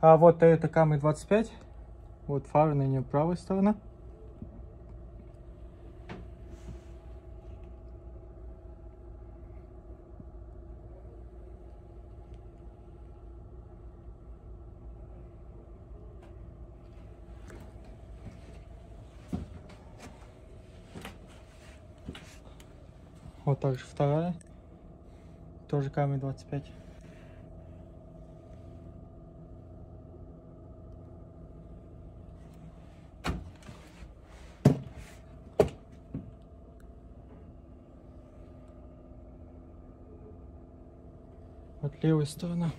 А вот Toyota Camry 25. Вот фары на нее правая сторона. Вот также вторая. Тоже камень 25. От левой стороны.